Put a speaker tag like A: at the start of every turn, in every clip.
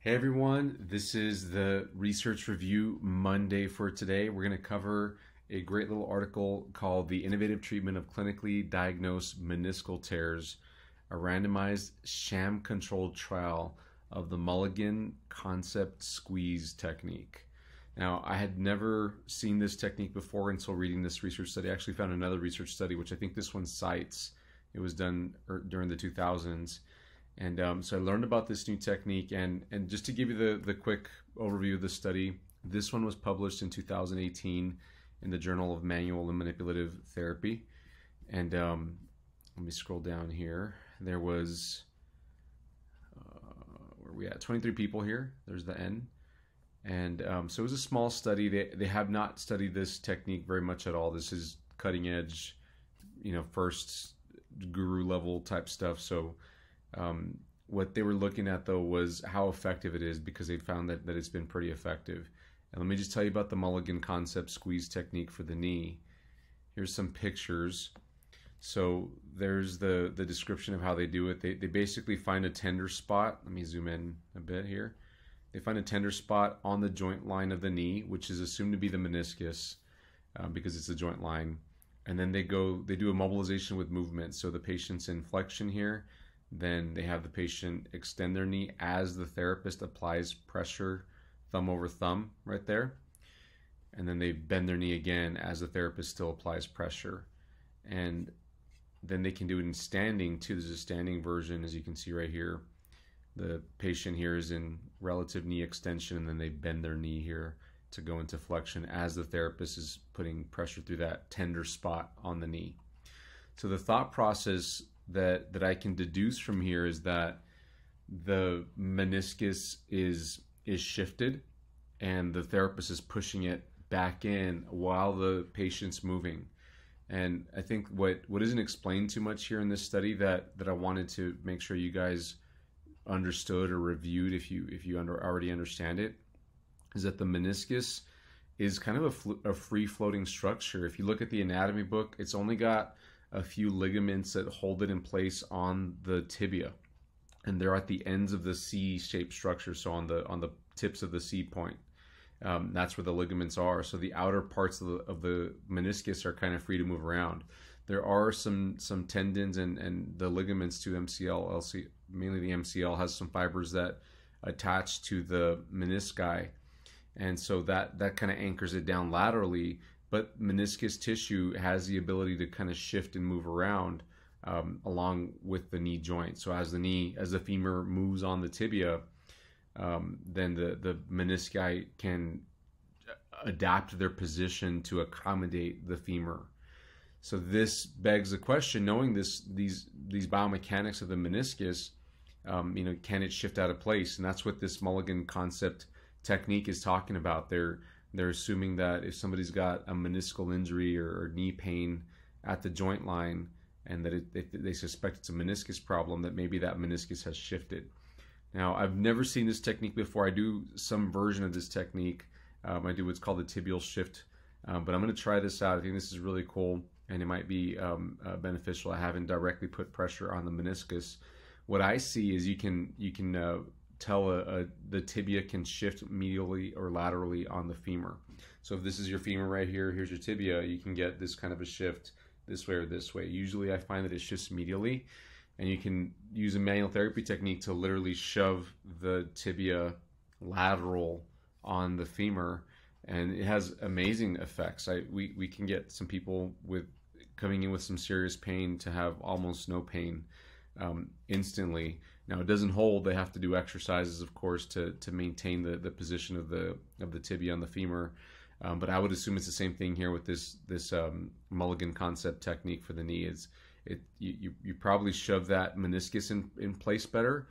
A: Hey everyone, this is the Research Review Monday for today. We're going to cover a great little article called The Innovative Treatment of Clinically Diagnosed Meniscal Tears, a randomized sham controlled trial of the Mulligan Concept Squeeze Technique. Now, I had never seen this technique before until reading this research study. I actually found another research study, which I think this one cites. It was done er, during the 2000s and um, so I learned about this new technique. And, and just to give you the, the quick overview of the study, this one was published in 2018 in the Journal of Manual and Manipulative Therapy. And um, let me scroll down here. There was, uh, where we at? 23 people here. There's the N. And um, so it was a small study. They, they have not studied this technique very much at all. This is cutting edge, you know, first guru level type stuff. So um, what they were looking at though was how effective it is because they found that, that it's been pretty effective. And let me just tell you about the Mulligan concept squeeze technique for the knee. Here's some pictures. So there's the, the description of how they do it. They, they basically find a tender spot. Let me zoom in a bit here. They find a tender spot on the joint line of the knee, which is assumed to be the meniscus uh, because it's the joint line. And then they go, they do a mobilization with movement. So the patient's in flexion here then they have the patient extend their knee as the therapist applies pressure thumb over thumb right there. And then they bend their knee again as the therapist still applies pressure. And then they can do it in standing too. There's a standing version, as you can see right here. The patient here is in relative knee extension, and then they bend their knee here to go into flexion as the therapist is putting pressure through that tender spot on the knee. So the thought process that that I can deduce from here is that the meniscus is is shifted and the therapist is pushing it back in while the patient's moving. And I think what what isn't explained too much here in this study that that I wanted to make sure you guys understood or reviewed if you if you under, already understand it is that the meniscus is kind of a, fl- a free floating structure. If you look at the anatomy book, it's only got a few ligaments that hold it in place on the tibia. And they're at the ends of the C-shaped structure so on the on the tips of the C point. Um, that's where the ligaments are. So the outer parts of the, of the meniscus are kind of free to move around. There are some some tendons and and the ligaments to MCL LC mainly the MCL has some fibers that attach to the menisci. And so that that kind of anchors it down laterally but meniscus tissue has the ability to kind of shift and move around um, along with the knee joint. So as the knee, as the femur moves on the tibia, um, then the the menisci can adapt their position to accommodate the femur. So this begs the question: knowing this, these these biomechanics of the meniscus, um, you know, can it shift out of place? And that's what this Mulligan concept technique is talking about. They're they're assuming that if somebody's got a meniscal injury or, or knee pain at the joint line and that it, they, they suspect it's a meniscus problem, that maybe that meniscus has shifted. Now, I've never seen this technique before. I do some version of this technique. Um, I do what's called the tibial shift, um, but I'm going to try this out. I think this is really cool and it might be um, uh, beneficial. I haven't directly put pressure on the meniscus. What I see is you can you can uh, tell a, a, the tibia can shift medially or laterally on the femur. So if this is your femur right here, here's your tibia, you can get this kind of a shift this way or this way. Usually I find that it shifts medially and you can use a manual therapy technique to literally shove the tibia lateral on the femur and it has amazing effects. I, we, we can get some people with coming in with some serious pain to have almost no pain um, instantly. Now it doesn't hold. They have to do exercises, of course, to to maintain the, the position of the of the tibia and the femur. Um, but I would assume it's the same thing here with this this um, Mulligan concept technique for the knee. Is it you, you probably shove that meniscus in, in place better,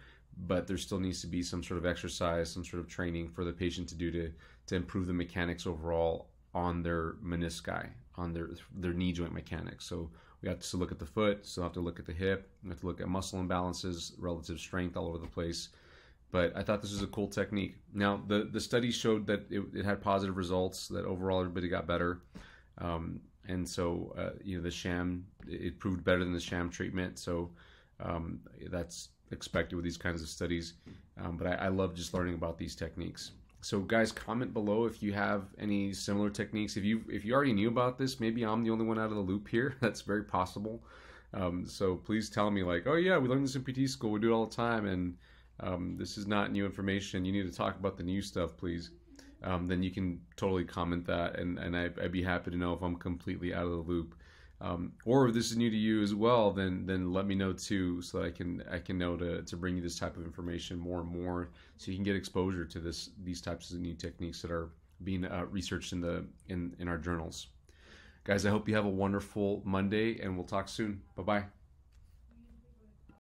A: but there still needs to be some sort of exercise, some sort of training for the patient to do to to improve the mechanics overall on their menisci, on their their knee joint mechanics. So we have to look at the foot, still have to look at the hip, we have to look at muscle imbalances, relative strength all over the place. But I thought this was a cool technique. Now, the, the study showed that it, it had positive results, that overall everybody got better. Um, and so, uh, you know, the sham, it proved better than the sham treatment. So um, that's expected with these kinds of studies. Um, but I, I love just learning about these techniques. So guys, comment below if you have any similar techniques. If you if you already knew about this, maybe I'm the only one out of the loop here. That's very possible. Um, so please tell me like, oh yeah, we learned this in PT school. We do it all the time, and um, this is not new information. You need to talk about the new stuff, please. Um, then you can totally comment that, and and I, would be happy to know if I'm completely out of the loop. Um, or if this is new to you as well, then then let me know too, so that I can I can know to, to bring you this type of information more and more, so you can get exposure to this these types of new techniques that are being uh, researched in the in in our journals. Guys, I hope you have a wonderful Monday, and we'll talk soon. Bye bye.